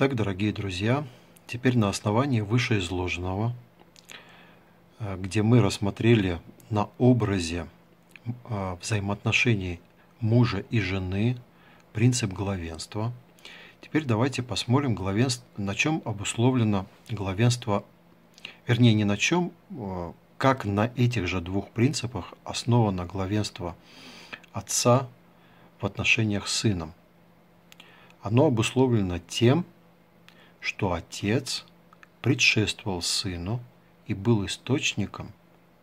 Итак, дорогие друзья, теперь на основании вышеизложенного, э, где мы рассмотрели на образе э, взаимоотношений мужа и жены принцип главенства, теперь давайте посмотрим, главенство, на чем обусловлено главенство, вернее, не на чем, э, как на этих же двух принципах основано главенство отца в отношениях с сыном. Оно обусловлено тем, отец предшествовал сыну и был источником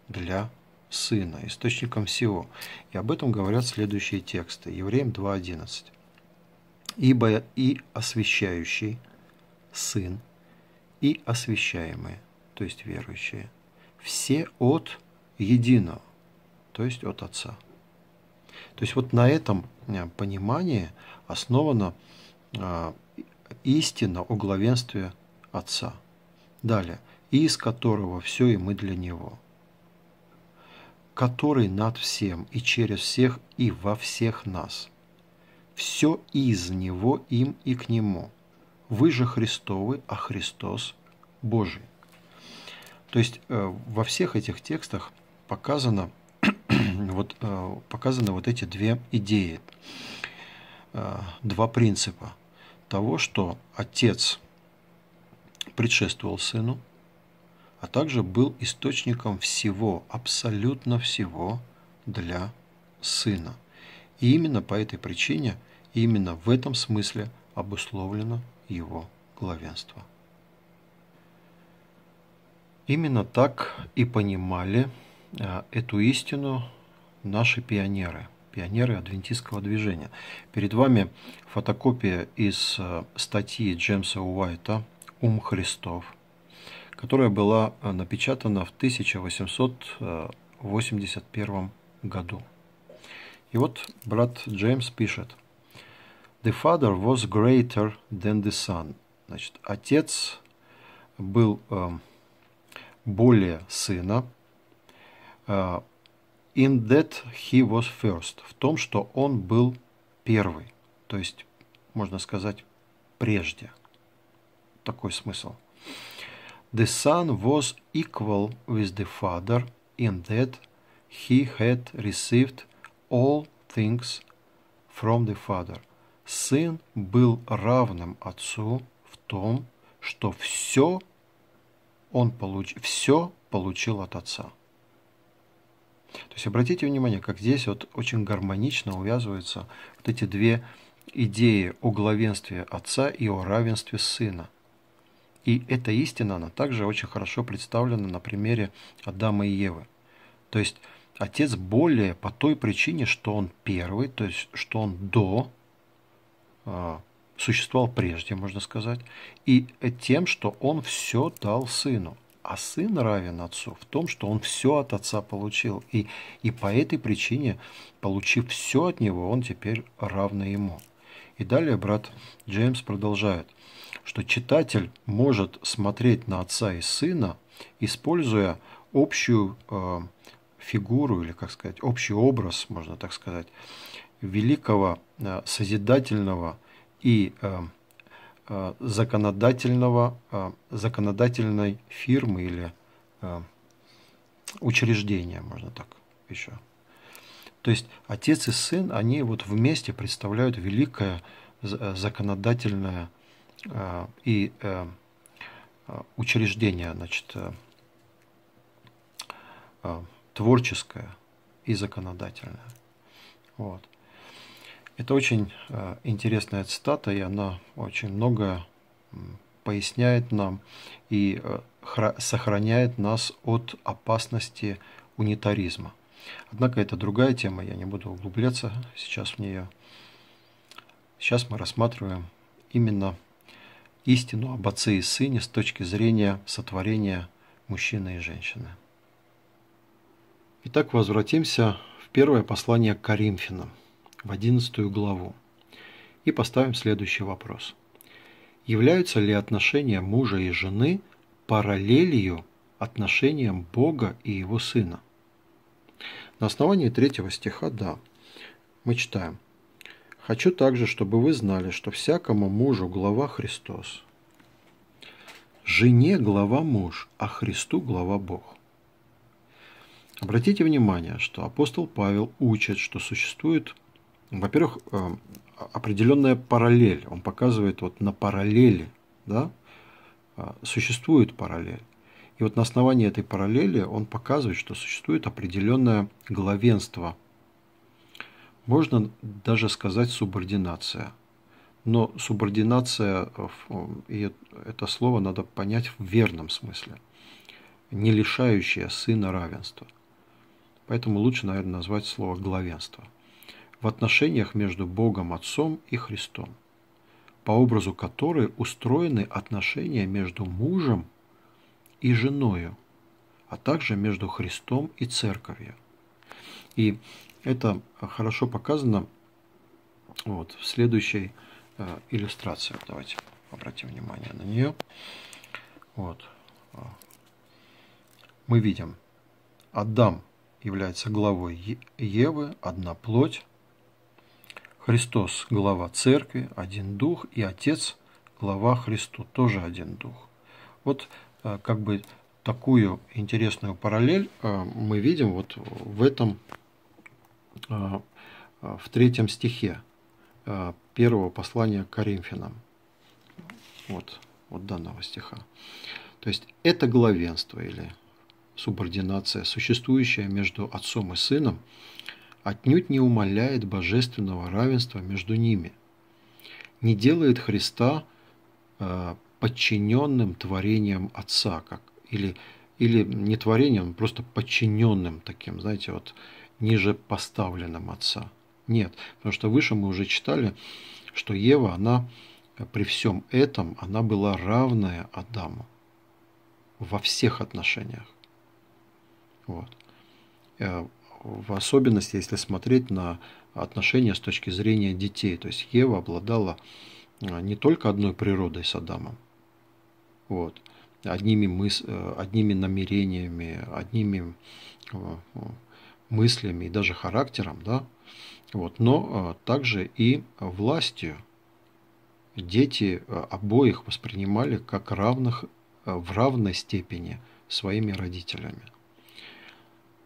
для сына, источником всего. И об этом говорят следующие тексты. Евреям 2.11. «Ибо и освящающий сын, и освящаемые, то есть верующие, все от единого, то есть от Отца». То есть вот на этом э, понимании основана а, истина о главенстве Отца. Далее. «Из которого все и мы для Него» который над всем и через всех и во всех нас. Все из Него, им и к Нему. Вы же Христовы, а Христос Божий. То есть э, во всех этих текстах показано, вот, э, показаны вот эти две идеи, э, два принципа того, что Отец предшествовал Сыну, а также был источником всего, абсолютно всего для Сына. И именно по этой причине, именно в этом смысле обусловлено его главенство. Именно так и понимали а, эту истину наши пионеры, пионеры адвентистского движения. Перед вами фотокопия из а, статьи Джеймса Уайта «Ум Христов», которая была э, напечатана в 1881 году. И вот брат Джеймс пишет, «The father was greater than the son». Значит, отец был э, более сына, э, in that he was first, в том, что он был первый, то есть, можно сказать, прежде. Такой смысл. The son was equal with the father in that he had received all things from the father. Сын был равным отцу в том, что все он получ... все получил от отца. То есть обратите внимание, как здесь вот очень гармонично увязываются вот эти две идеи о главенстве отца и о равенстве сына. И эта истина, она также очень хорошо представлена на примере Адама и Евы. То есть отец более по той причине, что он первый, то есть что он до, э, существовал прежде, можно сказать, и тем, что он все дал сыну. А сын равен отцу в том, что он все от отца получил. И, и по этой причине, получив все от него, он теперь равный ему. И далее брат Джеймс продолжает что читатель может смотреть на отца и сына, используя общую э, фигуру или, как сказать, общий образ, можно так сказать, великого э, созидательного и э, законодательного, э, законодательной фирмы или э, учреждения, можно так еще. То есть отец и сын, они вот вместе представляют великое э, законодательное Э, и э, э, учреждение, значит, творческое и законодательное. Вот. Это очень интересная цитата, и она очень многое поясняет нам и сохраняет нас от опасности унитаризма. Однако это другая тема, я не буду углубляться сейчас в нее. Сейчас мы рассматриваем именно истину об отце и сыне с точки зрения сотворения мужчины и женщины. Итак, возвратимся в первое послание к Коринфянам, в одиннадцатую главу, и поставим следующий вопрос. Являются ли отношения мужа и жены параллелью отношениям Бога и Его Сына? На основании третьего стиха – да. Мы читаем. Хочу также, чтобы вы знали, что всякому мужу глава Христос. Жене глава муж, а Христу глава Бог. Обратите внимание, что апостол Павел учит, что существует, во-первых, э, определенная параллель. Он показывает вот на параллели, да, э, существует параллель. И вот на основании этой параллели он показывает, что существует определенное главенство. Можно даже сказать субординация. Но субординация, э, и это слово надо понять в верном смысле, не лишающая сына равенства. Поэтому лучше, наверное, назвать слово главенство. В отношениях между Богом Отцом и Христом, по образу которой устроены отношения между мужем и женою, а также между Христом и Церковью. И это хорошо показано вот, в следующей э, иллюстрации. Давайте обратим внимание на нее. Вот. Мы видим Адам является главой Евы, одна плоть. Христос – глава церкви, один дух, и Отец – глава Христу, тоже один дух. Вот Э, как бы такую интересную параллель э, мы видим вот в этом, э, в третьем стихе первого послания к Коринфянам. Вот, вот данного стиха. То есть это главенство или субординация, существующая между отцом и сыном, отнюдь не умаляет божественного равенства между ними, не делает Христа подчиненным творением Отца, как, или, или не творением, просто подчиненным таким, знаете, вот ниже поставленным Отца. Нет, потому что выше мы уже читали, что Ева, она при всем этом, она была равная Адаму во всех отношениях. Вот. В особенности, если смотреть на отношения с точки зрения детей. То есть Ева обладала э, не только одной природой с Адамом, вот. Одними, мыс... Э, одними намерениями, одними э, мыслями и даже характером, да, вот, но также и властью. Дети обоих воспринимали как равных в равной степени своими родителями.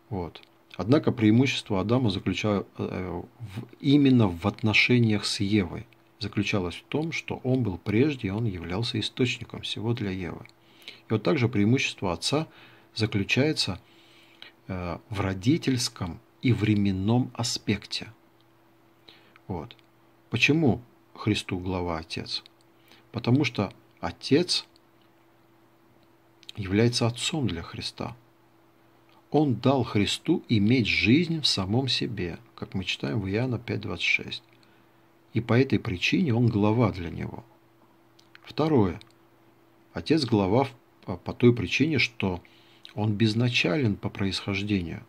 Вот. Однако преимущество Адама заключалось именно в отношениях с Евой – заключалась в том, что он был прежде, и он являлся источником всего для Евы. И вот также преимущество отца заключается э, в родительском и временном аспекте. Вот. Почему Христу глава Отец? Потому что Отец является Отцом для Христа. Он дал Христу иметь жизнь в самом себе, как мы читаем в Иоанна 5.26 и по этой причине он глава для него. Второе. Отец глава по той причине, что он безначален по происхождению,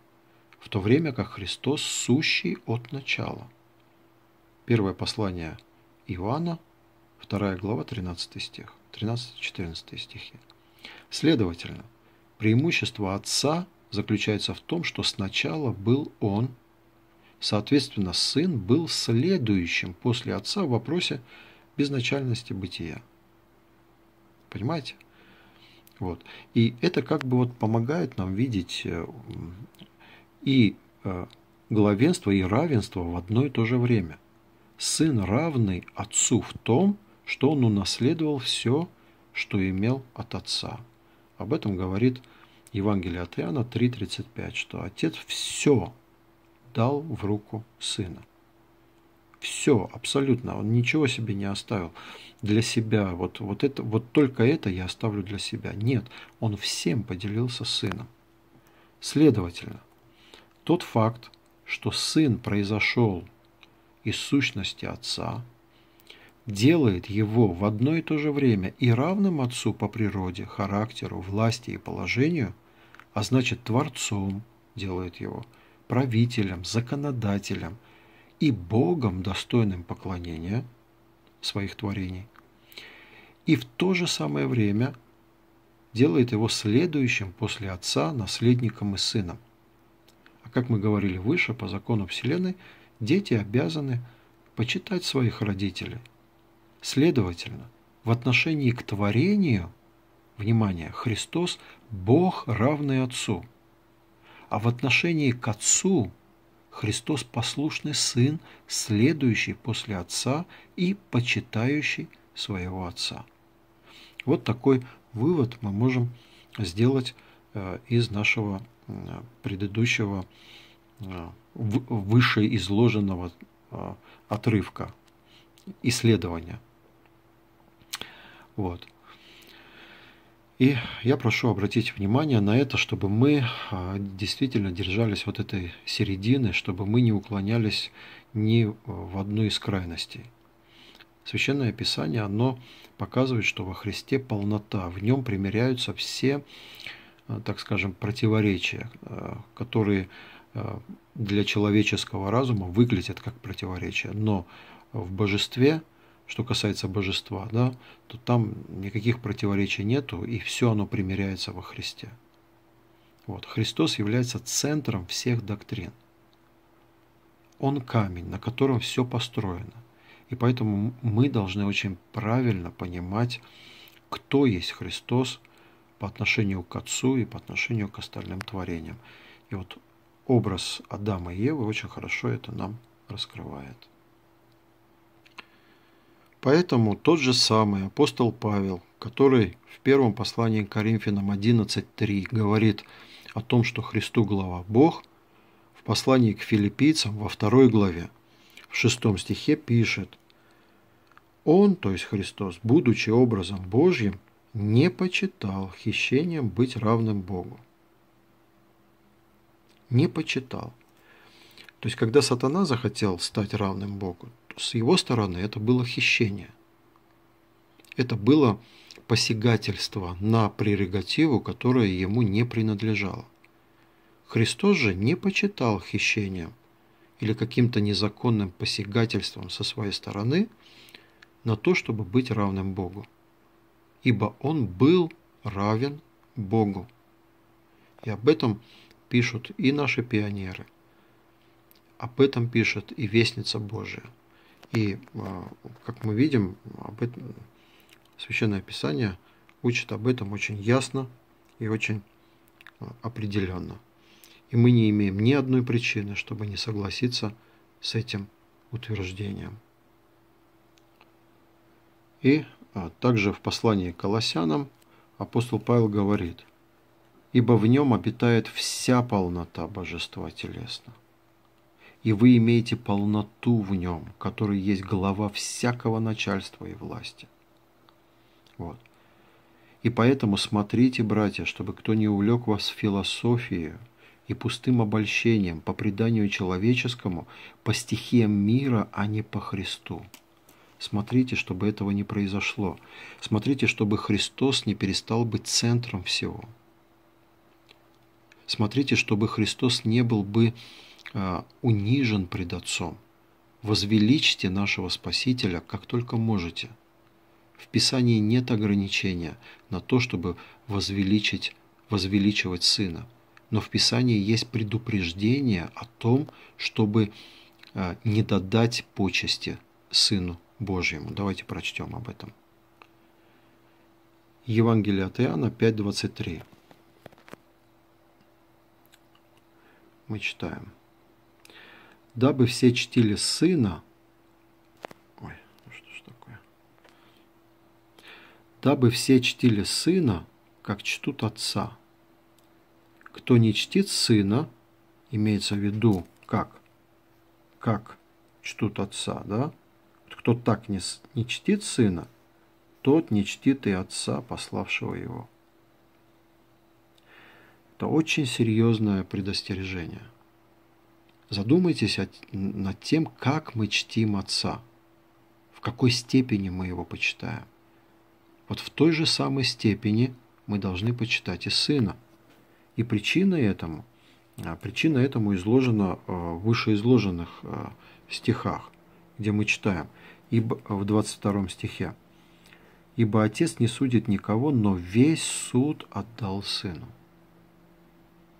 в то время как Христос сущий от начала. Первое послание Иоанна, 2 глава, 13 стих, 13-14 стихи. Следовательно, преимущество Отца заключается в том, что сначала был Он, Соответственно, сын был следующим после отца в вопросе безначальности бытия. Понимаете? Вот. И это как бы вот помогает нам видеть э, и э, главенство, и равенство в одно и то же время. Сын равный отцу в том, что он унаследовал все, что имел от отца. Об этом говорит Евангелие от Иоанна 3.35, что отец все дал в руку сына. Все, абсолютно, он ничего себе не оставил для себя. Вот, вот, это, вот только это я оставлю для себя. Нет, он всем поделился сыном. Следовательно, тот факт, что сын произошел из сущности отца, делает его в одно и то же время и равным отцу по природе, характеру, власти и положению, а значит творцом делает его – правителем, законодателем и Богом, достойным поклонения своих творений. И в то же самое время делает его следующим после Отца, наследником и сыном. А как мы говорили выше, по закону Вселенной, дети обязаны почитать своих родителей. Следовательно, в отношении к творению, внимание, Христос – Бог, равный Отцу. А в отношении к Отцу Христос – послушный Сын, следующий после Отца и почитающий своего Отца. Вот такой вывод мы можем сделать э, из нашего предыдущего э, выше изложенного э, отрывка исследования. Вот. И я прошу обратить внимание на это, чтобы мы действительно держались вот этой середины, чтобы мы не уклонялись ни в одну из крайностей. Священное Писание, оно показывает, что во Христе полнота, в нем примиряются все, э, так скажем, противоречия, э, которые э, для человеческого разума выглядят как противоречия. Но в божестве, что касается божества, да, то там никаких противоречий нету, и все оно примиряется во Христе. Вот. Христос является центром всех доктрин. Он камень, на котором все построено – и поэтому мы должны очень правильно понимать, кто есть Христос по отношению к Отцу и по отношению к остальным творениям. И вот образ Адама и Евы очень хорошо это нам раскрывает. Поэтому тот же самый апостол Павел, который в первом послании к Коринфянам 11.3 говорит о том, что Христу глава Бог, в послании к филиппийцам во второй главе, в шестом стихе пишет, он, то есть Христос, будучи образом Божьим, не почитал хищением быть равным Богу. Не почитал. То есть, когда сатана захотел стать равным Богу, с его стороны это было хищение. Это было посягательство на прерогативу, которая ему не принадлежала. Христос же не почитал хищением или каким-то незаконным посягательством со своей стороны – на то, чтобы быть равным Богу. Ибо он был равен Богу. И об этом пишут и наши пионеры. Об этом пишет и Вестница Божия. И, а, как мы видим, об этом Священное Писание учит об этом очень ясно и очень а, определенно. И мы не имеем ни одной причины, чтобы не согласиться с этим утверждением. И а, также в послании к Колоссянам апостол Павел говорит, «Ибо в нем обитает вся полнота божества телесно, и вы имеете полноту в нем, который есть глава всякого начальства и власти». Вот. И поэтому смотрите, братья, чтобы кто не увлек вас философией и пустым обольщением по преданию человеческому, по стихиям мира, а не по Христу. Смотрите, чтобы этого не произошло. Смотрите, чтобы Христос не перестал быть центром всего. Смотрите, чтобы Христос не был бы унижен пред Отцом. Возвеличьте нашего Спасителя, как только можете. В Писании нет ограничения на то, чтобы возвеличить, возвеличивать Сына. Но в Писании есть предупреждение о том, чтобы а, не додать почести Сыну Божьему. Давайте прочтем об этом. Евангелие от Иоанна 5.23. Мы читаем. «Дабы все чтили Сына...» Ой, ну что ж такое? «Дабы все чтили Сына, как чтут Отца. Кто не чтит Сына, имеется в виду как? Как чтут Отца, да? Кто так не, не чтит Сына, тот не чтит и Отца, пославшего Его. Это очень серьезное предостережение. Задумайтесь над тем, как мы чтим Отца, в какой степени мы Его почитаем. Вот в той же самой степени мы должны почитать и Сына. И причина этому, а, причина этому изложена а, в вышеизложенных а, стихах, где мы читаем – ибо, в 22 стихе. «Ибо Отец не судит никого, но весь суд отдал Сыну».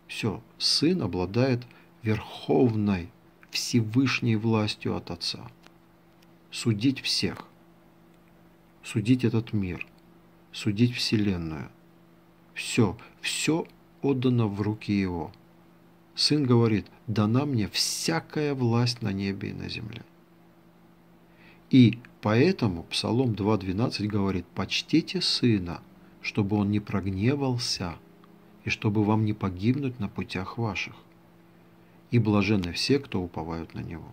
Все, Сын обладает верховной, Всевышней властью от Отца. судить всех, судить этот мир, судить Вселенную. Все, все отдано в руки Его. Сын говорит, дана мне всякая власть на небе и на земле. И поэтому Псалом 2.12 говорит, почтите Сына, чтобы Он не прогневался, и чтобы вам не погибнуть на путях ваших. И блаженны все, кто уповают на Него.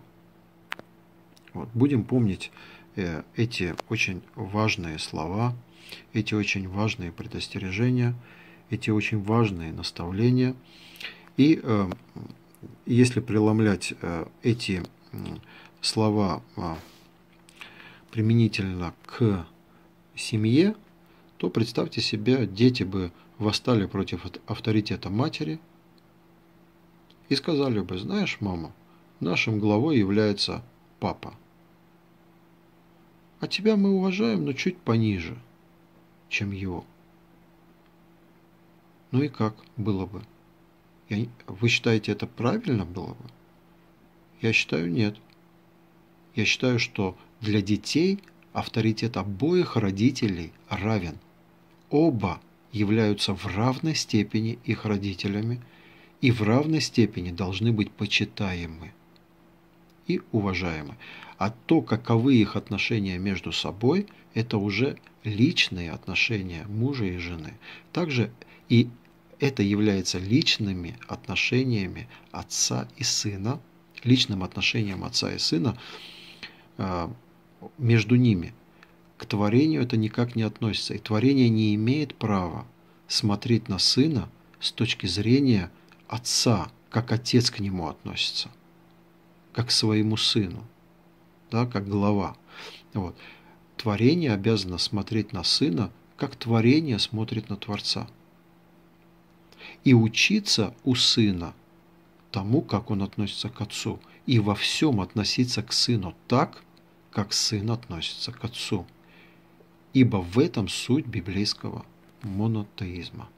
Вот. Будем помнить э, эти очень важные слова, эти очень важные предостережения, эти очень важные наставления. И э, если преломлять э, эти слова э, применительно к семье, то представьте себе, дети бы восстали против авторитета матери и сказали бы, знаешь, мама, нашим главой является папа. А тебя мы уважаем, но чуть пониже, чем его. Ну и как было бы? Вы считаете, это правильно было бы? Я считаю, нет. Я считаю, что для детей авторитет обоих родителей равен. Оба являются в равной степени их родителями и в равной степени должны быть почитаемы и уважаемы. А то, каковы их отношения между собой, это уже личные отношения мужа и жены. Также и это является личными отношениями отца и сына, личным отношением отца и сына а, между ними. К творению это никак не относится. И творение не имеет права смотреть на сына с точки зрения отца, как отец к нему относится, как к своему сыну, да, как глава. Вот. Творение обязано смотреть на сына, как творение смотрит на Творца. И учиться у сына тому, как он относится к отцу, и во всем относиться к сыну так, как сын относится к отцу. Ибо в этом суть библейского монотеизма.